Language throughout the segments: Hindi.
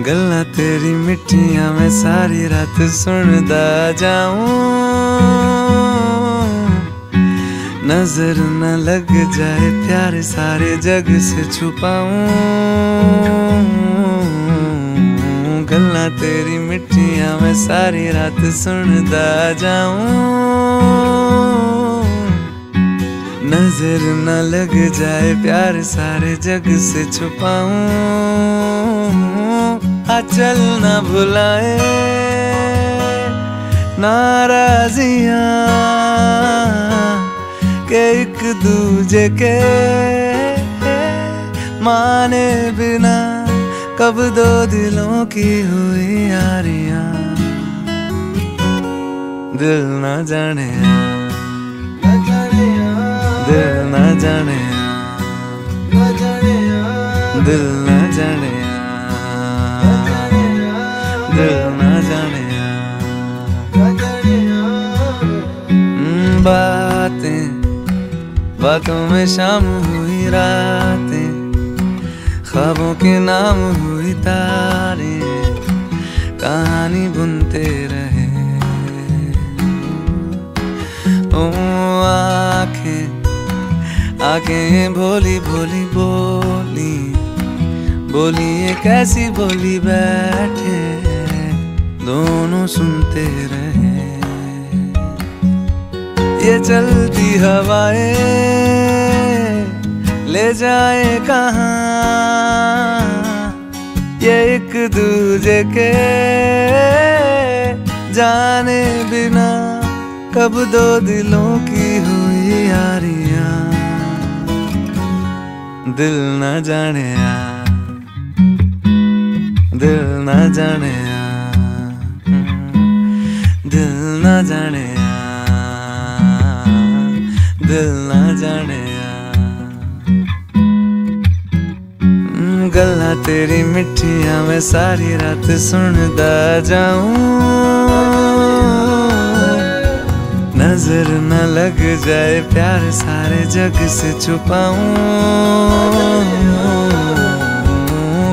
गल्ला तेरी मिट्टियाँ मैं सारी रात सुनदा जाऊँ। नज़र न लग जाए प्यार सारे जग से छुपाऊं। गल्ला तेरी मिट्टियाँ मैं सारी रात सुनदा जाऊँ। नज़र न लग जाए प्यार सारे जग से छुपाऊं। चल न भुलाए नाराजियाँ के एक दूजे के माने बिना कब दो दिलों की हुई यारियाँ। दिल न जाने दिल न जाने दिल न जाने बातों में शाम हुई रातें, ख्वाबों के नाम हुई तारे, कहानी बुनते रहे। ओ आँखें आँखें भोली भोली बोली बोली ये कैसी बोली बैठे, दोनों सुनते रहे। ये चलती हवाएँ। ले जाए कहाँ? ये एक दूजे के जाने बिना कब दो दिलों की हुई यारियाँ। दिल न जाने आ, दिल न जाने आ, दिल न जाने दिल न जाने गल्ला तेरी मिठिया मैं सारी रात सुनदा जाऊँ। नज़र न लग जाए प्यार सारे जग से छुपाऊं।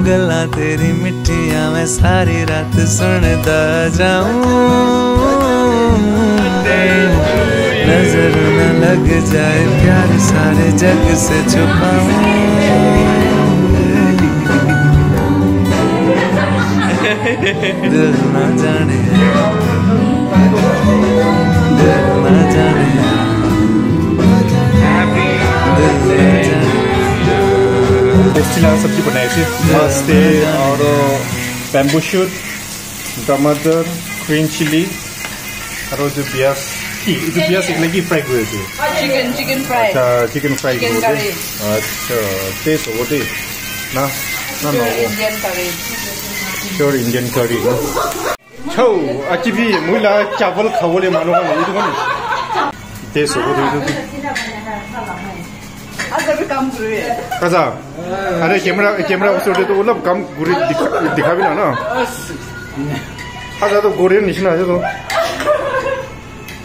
गला तेरी मिट्टियाँ मैं सारी रात सुनता जाऊँ। नज़र न लग जाए प्यार सारे जग से छुपाऊं दिल न जाने चिला सब्ज़ी बनाए थे। मस्त और बैम्बू शूट टमाटर ग्रीन चिली और जो प्याज কি এটা পেঁয়াজ এগুলো কি ফ্রাই করেছে চিকেন চিকেন ফ্রাই আচ্ছা চিকেন ফ্রাই করেছে আচ্ছা তেল ওটি না না না Indian curry sure Indian curry না ছৌ আজি বি মুলা চাবল খাবলে মানুহ এইটো মানে তেল ওটি এইটো কাজা আরে ক্যামেরা ক্যামেরা ওচৰতে তো অলপ কাম ঘূৰি দেখাবি না ন কাজা তো গড়ীৰ নিচিনা আছে তো